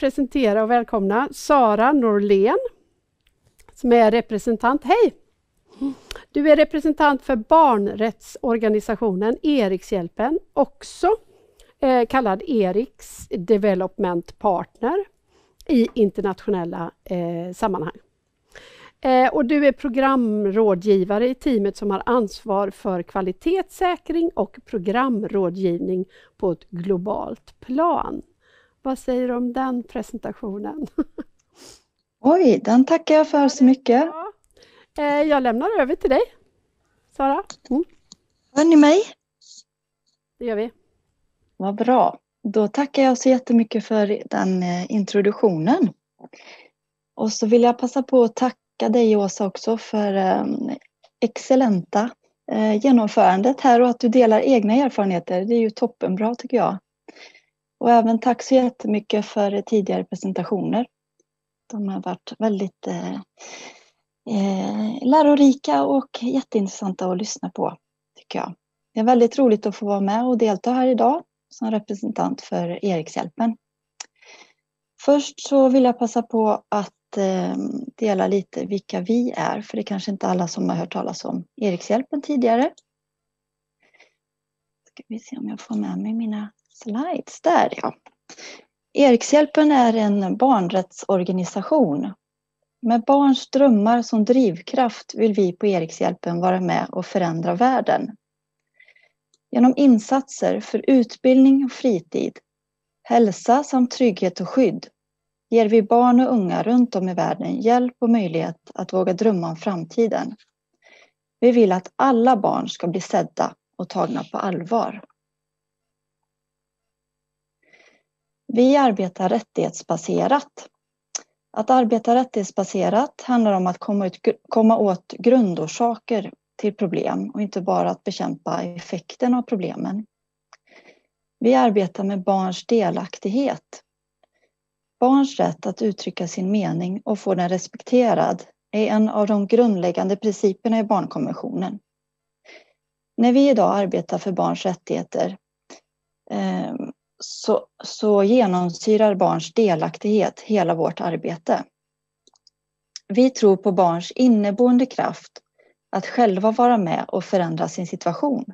presentera och välkomna Sara Norlén som är representant. Hej! Du är representant för barnrättsorganisationen Erikshjälpen, också eh, kallad Eriks Development Partner i internationella eh, sammanhang. Eh, och du är programrådgivare i teamet som har ansvar för kvalitetssäkring och programrådgivning på ett globalt plan. Vad säger du om den presentationen? Oj, den tackar jag för så mycket. Ja. Eh, jag lämnar över till dig, Sara. Mm. Hör ni mig? Det gör vi. Vad bra. Då tackar jag så jättemycket för den eh, introduktionen. Och så vill jag passa på att tacka dig Åsa också för ehm, excellenta eh, genomförandet här och att du delar egna erfarenheter. Det är ju toppenbra tycker jag. Och även tack så jättemycket för tidigare presentationer. De har varit väldigt eh, eh, lärorika och jätteintressanta att lyssna på, tycker jag. Det är väldigt roligt att få vara med och delta här idag som representant för Erikshjälpen. Först så vill jag passa på att eh, dela lite vilka vi är, för det är kanske inte alla som har hört talas om Erikshjälpen tidigare. Ska vi se om jag får med mig mina slides där ja. Erikshjälpen är en barnrättsorganisation. Med barns drömmar som drivkraft vill vi på Erikshjälpen vara med och förändra världen. Genom insatser för utbildning och fritid, hälsa samt trygghet och skydd ger vi barn och unga runt om i världen hjälp och möjlighet att våga drömma om framtiden. Vi vill att alla barn ska bli sedda och tagna på allvar. Vi arbetar rättighetsbaserat. Att arbeta rättighetsbaserat handlar om att komma, ut, komma åt grundorsaker till problem och inte bara att bekämpa effekten av problemen. Vi arbetar med barns delaktighet. Barns rätt att uttrycka sin mening och få den respekterad är en av de grundläggande principerna i barnkonventionen. När vi idag arbetar för barns rättigheter eh, så, så genomsyrar barns delaktighet hela vårt arbete. Vi tror på barns inneboende kraft att själva vara med och förändra sin situation.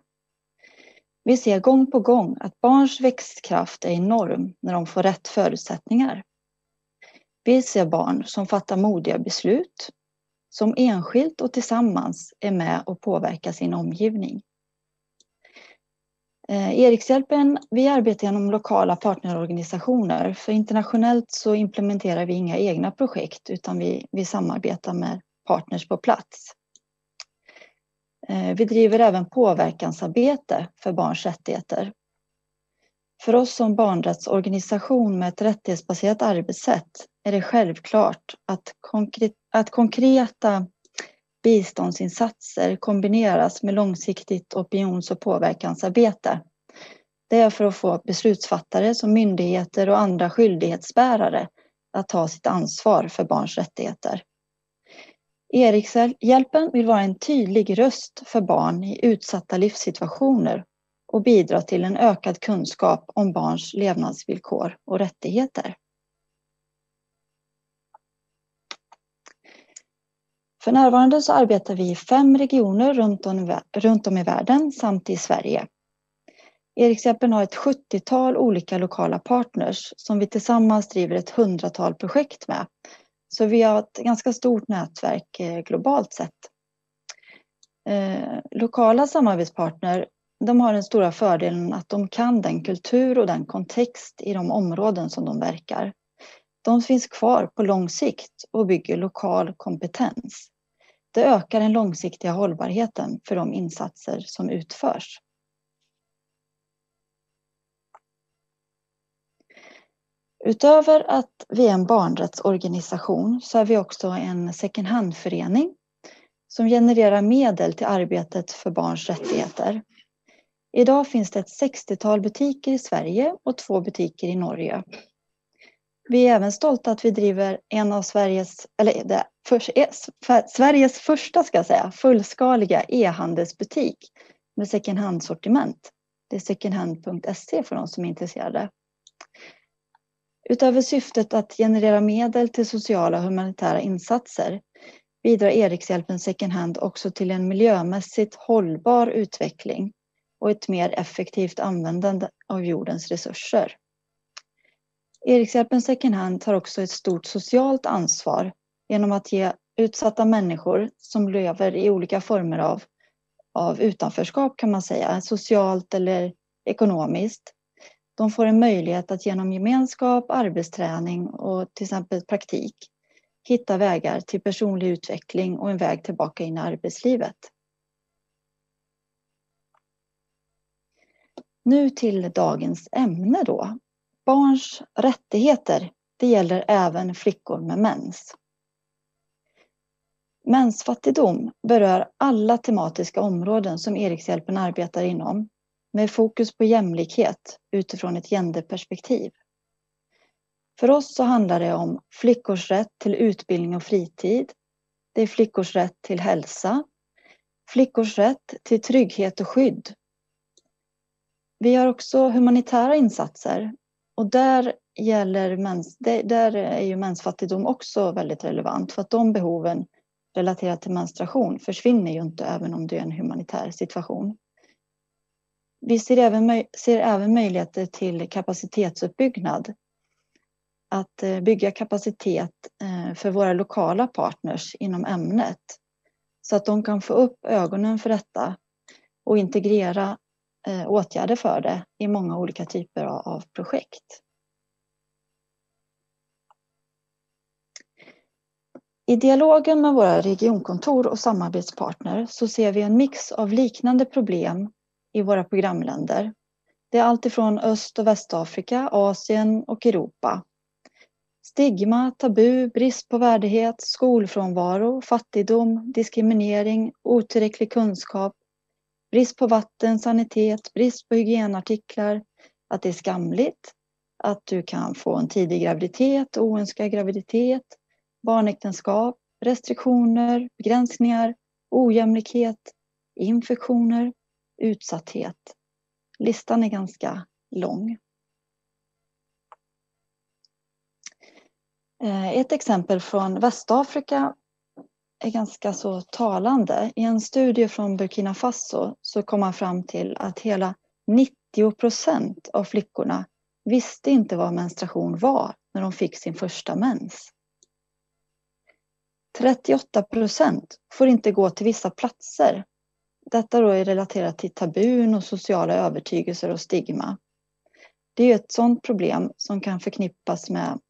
Vi ser gång på gång att barns växtkraft är enorm när de får rätt förutsättningar. Vi ser barn som fattar modiga beslut, som enskilt och tillsammans är med och påverkar sin omgivning. Eh, Erikshjälpen, vi arbetar genom lokala partnerorganisationer. För internationellt så implementerar vi inga egna projekt utan vi, vi samarbetar med partners på plats. Eh, vi driver även påverkansarbete för barns rättigheter. För oss som barnrättsorganisation med ett rättighetsbaserat arbetssätt är det självklart att, konkret, att konkreta biståndsinsatser kombineras med långsiktigt opinions och påverkansarbete. Det är för att få beslutsfattare som myndigheter och andra skyldighetsbärare att ta sitt ansvar för barns rättigheter. Erikshjälpen vill vara en tydlig röst för barn i utsatta livssituationer och bidra till en ökad kunskap om barns levnadsvillkor och rättigheter. För närvarande så arbetar vi i fem regioner runt om, runt om i världen samt i Sverige. Erikshjälpen har ett 70-tal olika lokala partners som vi tillsammans driver ett hundratal projekt med. Så vi har ett ganska stort nätverk eh, globalt sett. Eh, lokala samarbetspartner de har den stora fördelen att de kan den kultur och den kontext i de områden som de verkar. De finns kvar på lång sikt och bygger lokal kompetens. Det ökar den långsiktiga hållbarheten för de insatser som utförs. Utöver att vi är en barnrättsorganisation så är vi också en second hand-förening som genererar medel till arbetet för barns rättigheter. Idag finns det ett 60-tal butiker i Sverige och två butiker i Norge vi är även stolta att vi driver en av Sveriges, eller det, för, Sveriges första ska jag säga, fullskaliga e-handelsbutik med second hand-sortiment. Det är secondhand.se för de som är intresserade. Utöver syftet att generera medel till sociala och humanitära insatser bidrar Erikshjälpen Second Hand också till en miljömässigt hållbar utveckling och ett mer effektivt användande av jordens resurser. Erikshjälpen Second Hand tar också ett stort socialt ansvar genom att ge utsatta människor som lever i olika former av, av utanförskap kan man säga, socialt eller ekonomiskt. De får en möjlighet att genom gemenskap, arbetsträning och till exempel praktik hitta vägar till personlig utveckling och en väg tillbaka in i arbetslivet. Nu till dagens ämne då. Barns rättigheter. Det gäller även flickor med mens. Mensfattigdom berör alla tematiska områden som Erikshjälpen arbetar inom med fokus på jämlikhet utifrån ett genderperspektiv. För oss så handlar det om flickors rätt till utbildning och fritid. Det är flickors rätt till hälsa. Flickors rätt till trygghet och skydd. Vi har också humanitära insatser och där, gäller mens, där är ju mensfattigdom också väldigt relevant för att de behoven relaterat till menstruation försvinner ju inte även om det är en humanitär situation. Vi ser även, ser även möjligheter till kapacitetsuppbyggnad. Att eh, bygga kapacitet eh, för våra lokala partners inom ämnet så att de kan få upp ögonen för detta och integrera eh, åtgärder för det i många olika typer av projekt. I dialogen med våra regionkontor och samarbetspartner så ser vi en mix av liknande problem i våra programländer. Det är alltifrån Öst och Västafrika, Asien och Europa. Stigma, tabu, brist på värdighet, skolfrånvaro, fattigdom, diskriminering, otillräcklig kunskap, brist på vatten, sanitet, brist på hygienartiklar, att det är skamligt, att du kan få en tidig graviditet, oönskad graviditet, barnäktenskap, restriktioner, begränsningar, ojämlikhet, infektioner, utsatthet. Listan är ganska lång. Eh, ett exempel från Västafrika är ganska så talande. I en studie från Burkina Faso så kom man fram till att hela 90 procent av flickorna visste inte vad menstruation var när de fick sin första mens. 38 procent får inte gå till vissa platser. Detta då är relaterat till tabun och sociala övertygelser och stigma. Det är ett sådant problem som kan förknippas med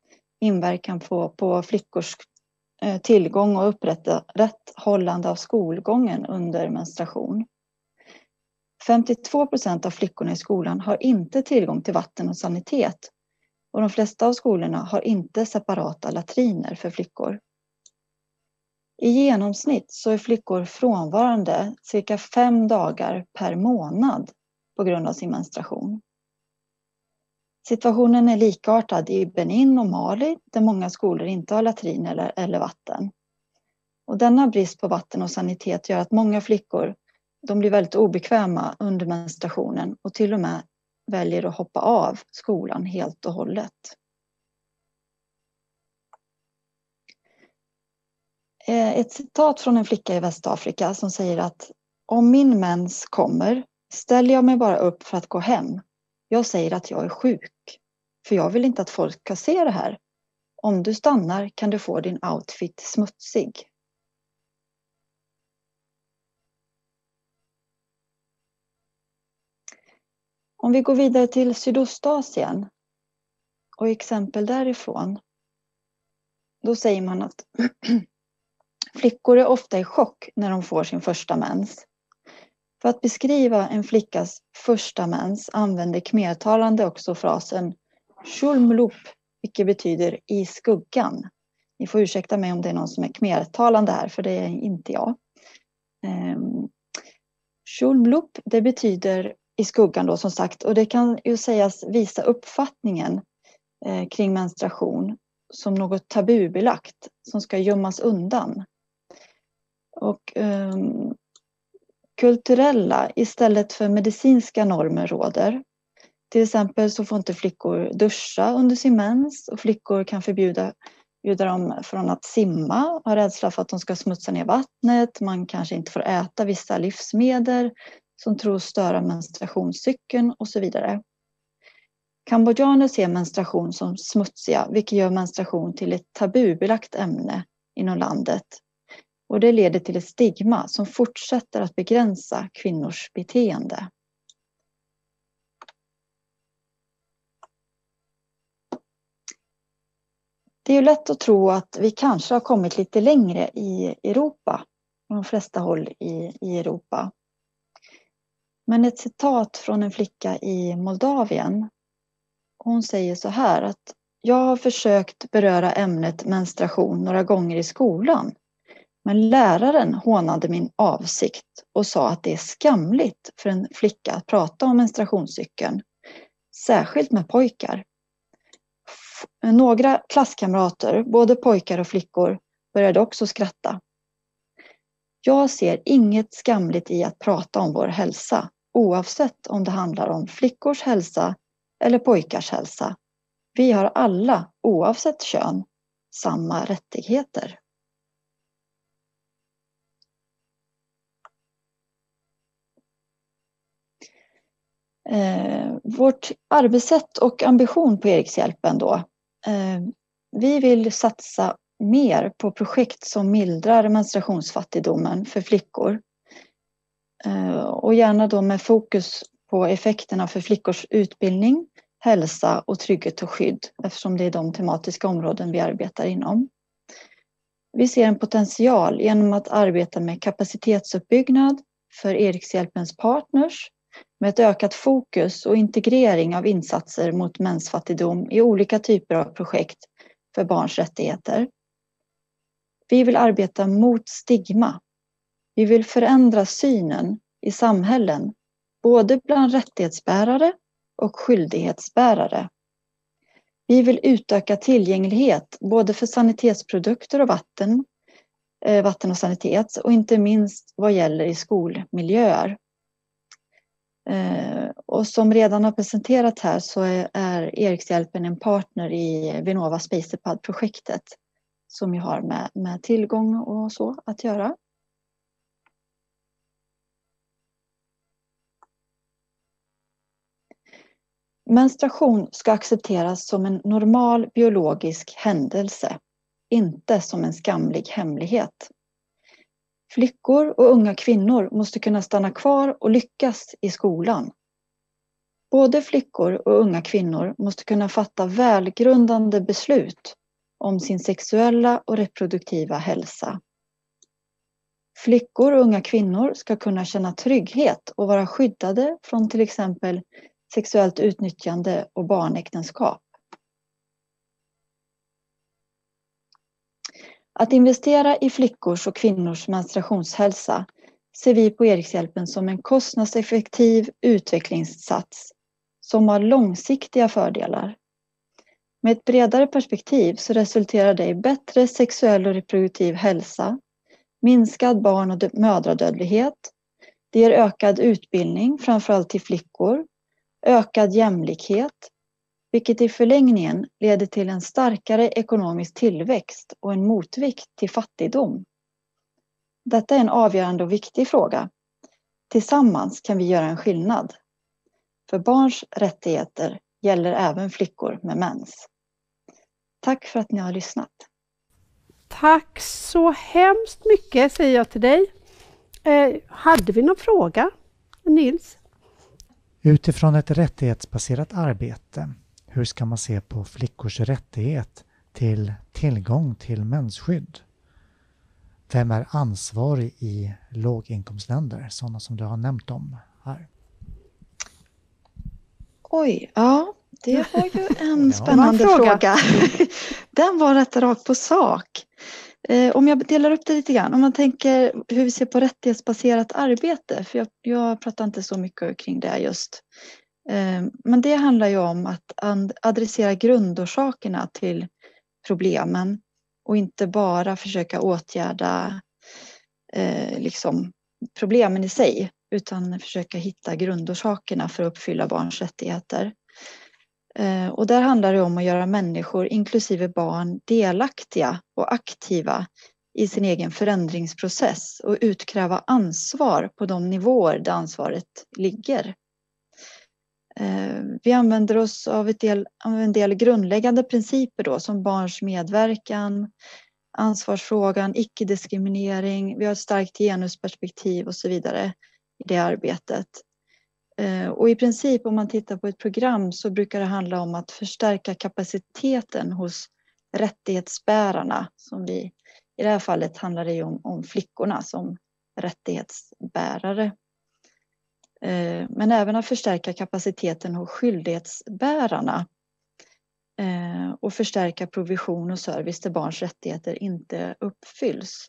inverkan på, på flickors Eh, tillgång och upprätthållande av skolgången under menstruation. 52 procent av flickorna i skolan har inte tillgång till vatten och sanitet och de flesta av skolorna har inte separata latriner för flickor. I genomsnitt så är flickor frånvarande cirka fem dagar per månad på grund av sin menstruation. Situationen är likartad i Benin och Mali där många skolor inte har latrin eller, eller vatten. Och denna brist på vatten och sanitet gör att många flickor de blir väldigt obekväma under menstruationen och till och med väljer att hoppa av skolan helt och hållet. Eh, ett citat från en flicka i Västafrika som säger att om min mens kommer ställer jag mig bara upp för att gå hem. Jag säger att jag är sjuk. För jag vill inte att folk ska se det här. Om du stannar kan du få din outfit smutsig. Om vi går vidare till Sydostasien och exempel därifrån. Då säger man att Flickor är ofta i chock när de får sin första mens. För att beskriva en flickas första mens använder khmertalande också frasen Shulmlup, vilket betyder i skuggan. Ni får ursäkta mig om det är någon som är khmertalande här, för det är inte jag. Ehm, um, Shulmlup, det betyder i skuggan då som sagt och det kan ju sägas visa uppfattningen eh, kring menstruation som något tabubelagt som ska gömmas undan. Och um, kulturella istället för medicinska normer råder. Till exempel så får inte flickor duscha under sin mens och flickor kan förbjuda bjuda dem från att simma, ha rädsla för att de ska smutsa ner vattnet. Man kanske inte får äta vissa livsmedel som tros störa menstruationscykeln och så vidare. Kambodjaner ser menstruation som smutsiga, vilket gör menstruation till ett tabubelagt ämne inom landet. Och det leder till ett stigma som fortsätter att begränsa kvinnors beteende. Det är ju lätt att tro att vi kanske har kommit lite längre i Europa, på de flesta håll i, i Europa. Men ett citat från en flicka i Moldavien. Hon säger så här att jag har försökt beröra ämnet menstruation några gånger i skolan. Men läraren hånade min avsikt och sa att det är skamligt för en flicka att prata om menstruationscykeln. Särskilt med pojkar. Eh, några klasskamrater, både pojkar och flickor, började också skratta. Jag ser inget skamligt i att prata om vår hälsa, oavsett om det handlar om flickors hälsa eller pojkars hälsa. Vi har alla, oavsett kön, samma rättigheter. Eh, vårt arbetssätt och ambition på Erikshjälpen då. Eh, vi vill satsa mer på projekt som mildrar menstruationsfattigdomen för flickor. Eh, och gärna då med fokus på effekterna för flickors utbildning, hälsa och trygghet och skydd eftersom det är de tematiska områden vi arbetar inom. Vi ser en potential genom att arbeta med kapacitetsuppbyggnad för Erikshjälpens partners med ett ökat fokus och integrering av insatser mot mensfattigdom i olika typer av projekt för barns rättigheter. Vi vill arbeta mot stigma. Vi vill förändra synen i samhällen, både bland rättighetsbärare och skyldighetsbärare. Vi vill utöka tillgänglighet både för sanitetsprodukter och vatten, eh, vatten och sanitet och inte minst vad gäller i skolmiljöer. Eh, och som redan har presenterat här så är Erikshjälpen en partner i Vinnova Spacepad-projektet som ju har med, med tillgång och så att göra. Menstruation ska accepteras som en normal biologisk händelse, inte som en skamlig hemlighet. Flickor och unga kvinnor måste kunna stanna kvar och lyckas i skolan. Både flickor och unga kvinnor måste kunna fatta välgrundande beslut om sin sexuella och reproduktiva hälsa. Flickor och unga kvinnor ska kunna känna trygghet och vara skyddade från till exempel sexuellt utnyttjande och barnäktenskap. Att investera i flickors och kvinnors menstruationshälsa ser vi på Erikshjälpen som en kostnadseffektiv utvecklingsinsats som har långsiktiga fördelar. Med ett bredare perspektiv så resulterar det i bättre sexuell och reproduktiv hälsa, minskad barn och mödradödlighet, det ger ökad utbildning, framförallt till flickor, ökad jämlikhet, vilket i förlängningen leder till en starkare ekonomisk tillväxt och en motvikt till fattigdom. Detta är en avgörande och viktig fråga. Tillsammans kan vi göra en skillnad. För barns rättigheter gäller även flickor med mens. Tack för att ni har lyssnat. Tack så hemskt mycket säger jag till dig. Eh, hade vi någon fråga? Nils? Utifrån ett rättighetsbaserat arbete hur ska man se på flickors rättighet till tillgång till mensskydd? Vem är ansvarig i låginkomstländer, sådana som du har nämnt om här? Oj, ja, det var ju en spännande ja, fråga. fråga. Den var rätt rakt på sak. Eh, om jag delar upp det lite grann, om man tänker hur vi ser på rättighetsbaserat arbete, för jag, jag pratar inte så mycket kring det just. Eh, men det handlar ju om att adressera grundorsakerna till problemen och inte bara försöka åtgärda eh, liksom problemen i sig utan försöka hitta grundorsakerna för att uppfylla barns rättigheter. Eh, och där handlar det om att göra människor, inklusive barn, delaktiga och aktiva i sin egen förändringsprocess och utkräva ansvar på de nivåer där ansvaret ligger. Eh, vi använder oss av, del, av en del grundläggande principer då, som barns medverkan, ansvarsfrågan, icke-diskriminering, vi har ett starkt genusperspektiv och så vidare i det arbetet. Eh, och i princip om man tittar på ett program så brukar det handla om att förstärka kapaciteten hos rättighetsbärarna. Som vi, I det här fallet handlar det om, om flickorna som rättighetsbärare. Eh, men även att förstärka kapaciteten hos skyldighetsbärarna eh, och förstärka provision och service där barns rättigheter inte uppfylls.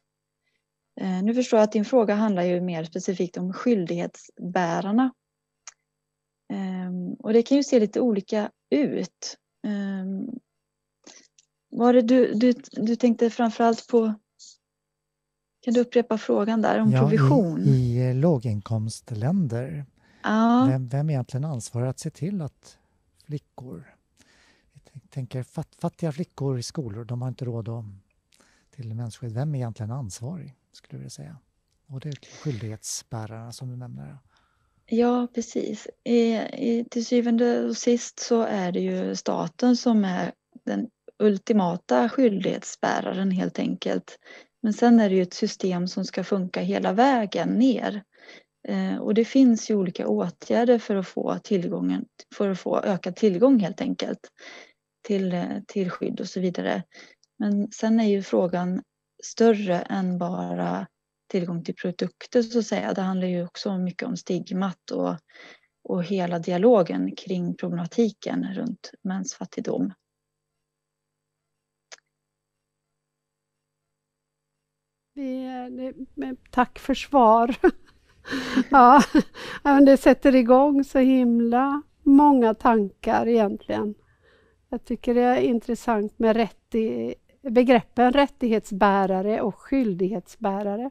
Eh, nu förstår jag att din fråga handlar ju mer specifikt om skyldighetsbärarna och det kan ju se lite olika ut. Var det du, du, du tänkte framförallt på kan du upprepa frågan där om ja, provision? I, i låginkomstländer, ja. vem, vem egentligen ansvarar att se till att flickor, jag tänker fatt, fattiga flickor i skolor, de har inte råd att, till mensskydd. Vem är egentligen ansvarig, skulle du vilja säga? Och det är skyldighetsbärarna som du nämner. Ja, precis. I, i, till syvende och sist så är det ju staten som är den ultimata skyldighetsbäraren helt enkelt. Men sen är det ju ett system som ska funka hela vägen ner. Eh, och det finns ju olika åtgärder för att få tillgången, för att få ökad tillgång helt enkelt till, eh, till skydd och så vidare. Men sen är ju frågan större än bara tillgång till produkter så att säga. Det handlar ju också mycket om stigmat och, och hela dialogen kring problematiken runt mäns fattigdom. Tack för svar. ja, det sätter igång så himla många tankar egentligen. Jag tycker det är intressant med rätti, begreppen rättighetsbärare och skyldighetsbärare.